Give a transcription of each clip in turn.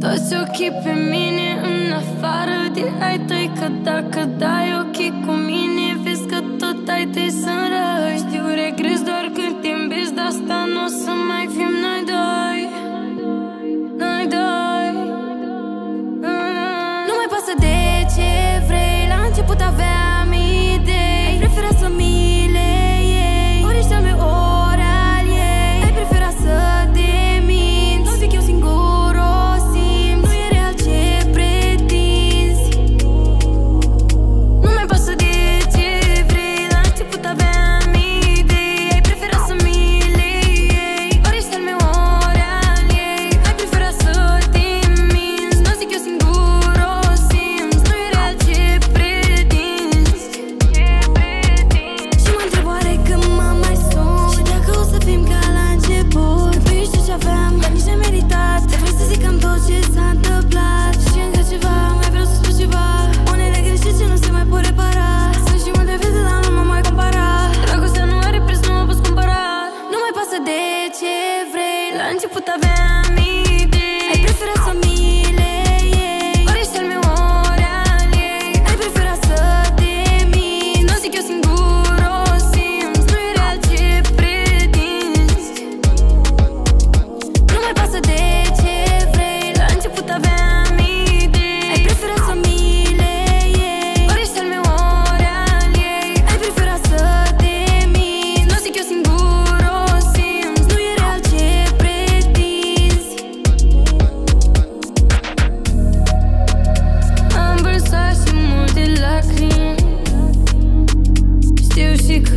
Toți ochii pe mine în afară din ai tăi Că dacă dai ochii cu mine Vezi că tot ai tăi sunt răi. Știu regres doar când te îmbezi De asta nu o să mai fim noi doi.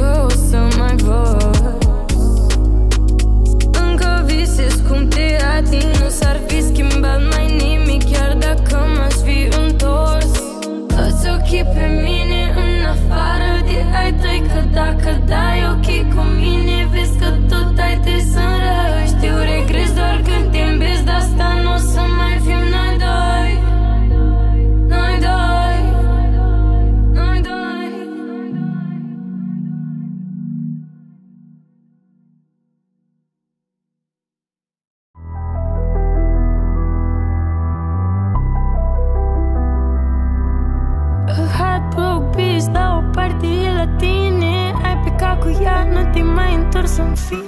Oh. ea, nu te mai întors în fir.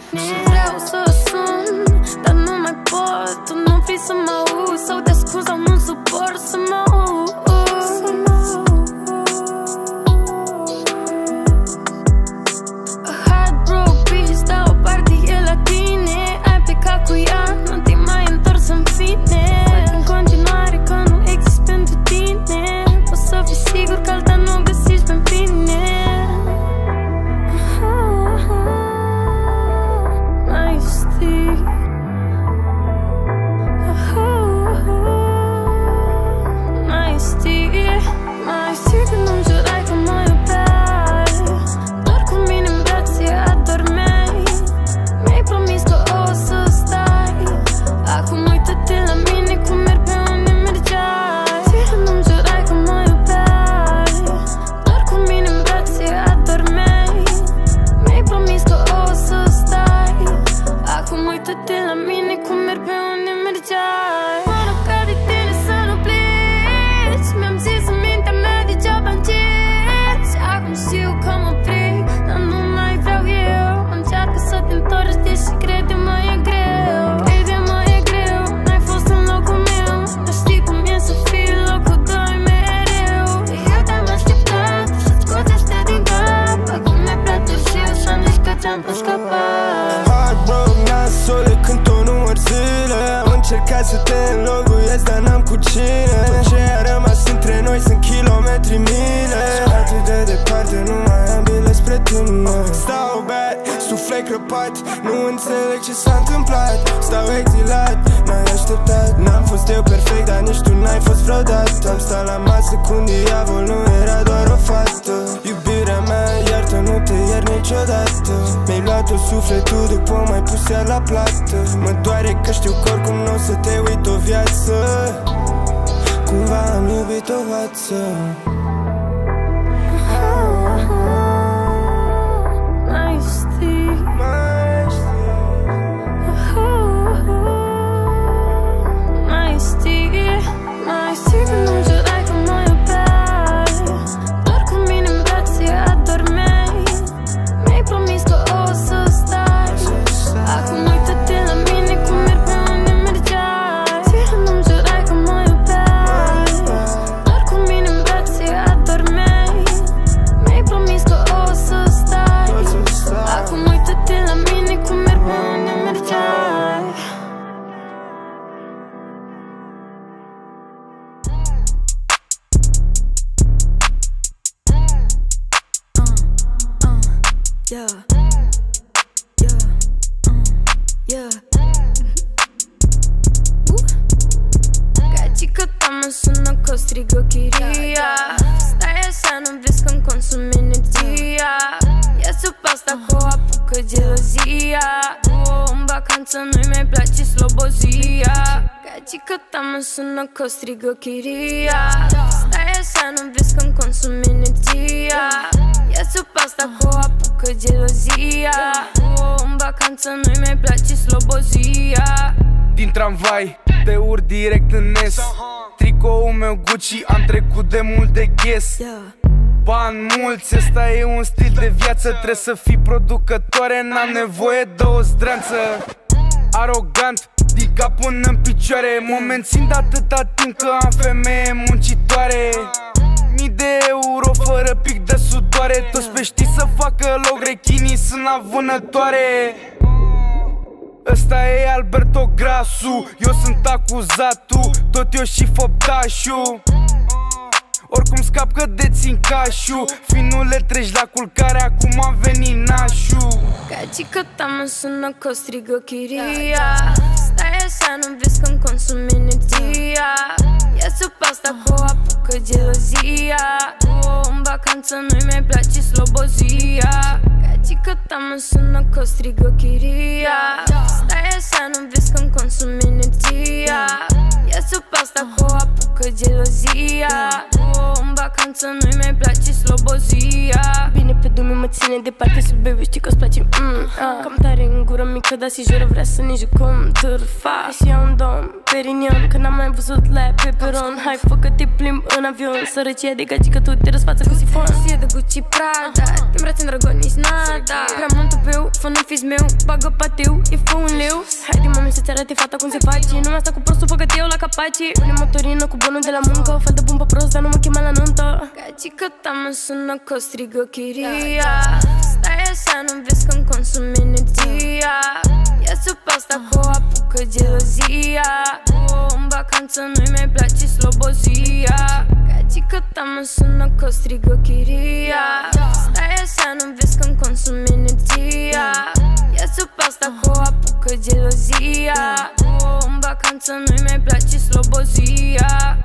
pentru mine Atât de departe, nu mai am bilet spre tine. Stau bad, suflet crăpat Nu înțeleg ce s-a întâmplat. Stau exilat, n-ai așteptat. N-am fost eu perfect, dar nici tu n-ai fost vreodată. Am stat la masă cu un diavol, nu era doar o fată. Iubirea mea, iartă, nu te iert niciodată. Mi-ai luat o sufletul, după mai pus ea la plată. Mă doare că știu că oricum nu o să te uit o viață. Cumva am iubit o față Yeah. Yeah. Uh. Yeah. Uh. Gagică ta mă sună că strigă chiria Stai așa, nu vezi că-mi consum energia Ia sub asta cu o apucă gelozia oh, În vacanță nu-i mai place slobozia Gagică ta mă sună că strigă chiria Stai așa, nu vezi că-mi consum energia. Ia sub asta cu o apucă gelozia. Oh, În vacanță nu-i mai place slobozia. Din tramvai te ur direct în est Tricoul meu Gucci am trecut de mult de ghes Yeah. Bani mulți, ăsta e un stil de viață. Trebuie să fii producătoare, n-am nevoie de o zdreanță Arogant, din cap până în picioare. Mă mențin de atâta timp că am femeie muncitoare. Mii de euro fără pic de sudoare. Toți peștii să facă loc, rechinii sunt la vânătoare. Ăsta e Alberto Grasu Eu sunt acuzatul Tot eu și făptașul Oricum scap că dețin cașul Finule treci la culcare Acum a venit nașul Gagică ta mă sună că strigă chiria vacanță nu-i mai place slobozia. Gagică ta mă sună că strigă chiria. Stai așa, nu vezi că-mi consum energia. Ia sub asta cu o apucă gelozia oh, În vacanță nu-i mai place slobozia. Bine pe dume mă ține departe Sub baby știi că-ți place mm, ah. Cam tare în gură mică Dar si jură vrea să ne jucăm târfa Și iau un dom perinion Că n-am mai văzut la peperon Hai fă că te plimb în avion Sărăcia de gaci că tu te răsfață cu sifon. E de Gucci Prada Te îmbrați în dragon, nici nada Prea mult tupeu, fă nu fiți meu Bagă pateu, e fă un leu. Haide mami să-ți arate fata cum se face Nu asta cu prostul, fă eu la capace. Pune motorină cu bonul de la muncă Fel de bumbă prost, dar nu mă chema la nuntă Gagică ta mă sună că strigă chiria. Stai așa, nu vezi că-mi consum energia. Ia sub asta cu o apucă gelozia. Oh, În vacanță nu-i mai place slobozia. Gagică ta mă sună că strigă chiria. Stai așa, nu vezi că-mi consum energia. Ia sub asta cu o apucă gelozia. Oh, În vacanță nu-i mai place slobozia